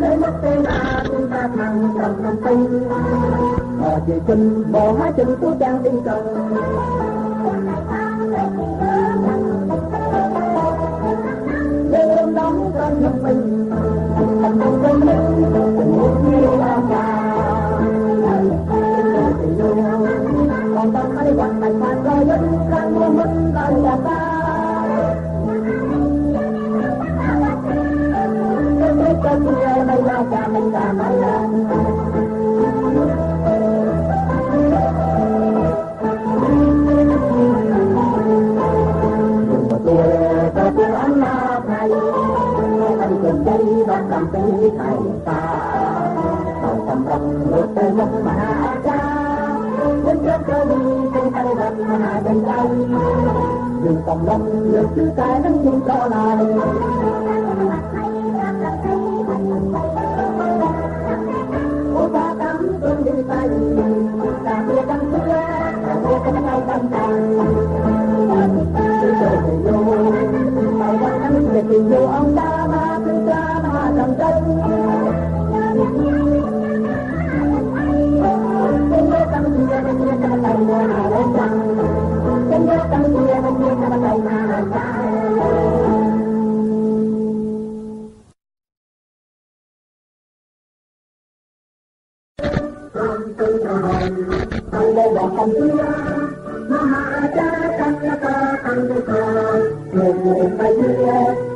để mất tên chúng ta thằng cầm cầm tay ở về chân bỏ hai chân của trang tinh cầu đêm đóng con nhập mình cầm cầm tay một yêu bao cả còn tâm ấy quặn kia bây giờ cả mình cả mấy lần Hãy subscribe cho kênh Ghiền Mì Gõ Để không bỏ lỡ những video hấp dẫn tay ពីគ្រូអង្គតាមកគឺតាមកដល់ទៅมหาอาจารย์ทั้งละก็ทั้งละก็ลงไปเรื่อย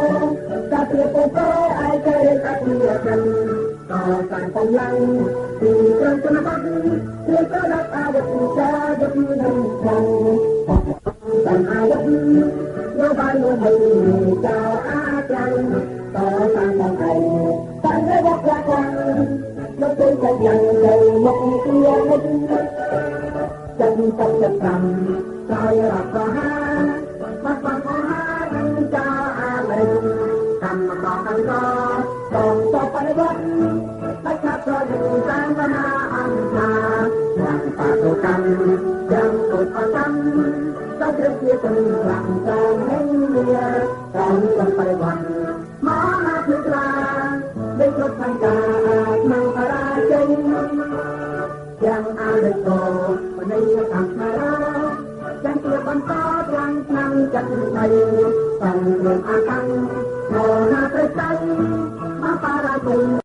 còn càng phong lăng thì trong cho nó bắt thì có đáp a được xa được như đồng còn a được nó bay nó mình chào a chăng to sang con thầy sang cái bắt ra nó tôi sẽ nhận đầy một kia chân trong nhập tầm trời là có ha mắt ha cho a mình cầm còn cầm co còn cho phải bắt យុតាមវនាអង្គការយ៉ាងបាតុកម្មយ៉ាងពុទ្ធកម្មទៅគ្រឿងជាទាំងខ្លាំងតាមនឹងវាតាមកំបរិវត្តមកណាគឺក្លាដូចគ្រប់សង្ការក្នុងបរាជ័យយ៉ាងអរិទ្ធោបនិយកម្មស្មារចាំជាបន្តយ៉ាងឆ្នាំចិត្តស្ដីសង្គ្រោះអាកម្ម Mona Prestay, Mapara Kung